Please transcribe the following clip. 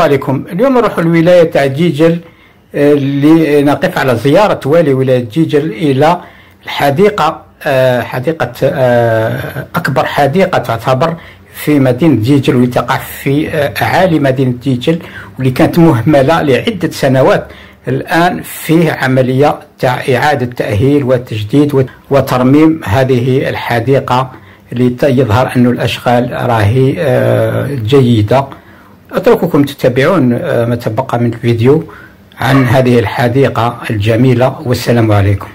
عليكم اليوم نروح لولاية تاع جيجل آه، لنقف على زيارة والي ولاية جيجل إلى الحديقة آه، حديقة آه، أكبر حديقة تعتبر في مدينة جيجل واللي تقع في أعالي مدينة جيجل واللي كانت مهملة لعدة سنوات. الآن فيه عملية تاع إعادة تأهيل وتجديد وترميم هذه الحديقة ليظهر أن الأشغال راهي جيدة. أترككم تتابعون آه، ما تبقى من الفيديو عن هذه الحديقة الجميلة والسلام عليكم.